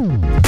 Oh!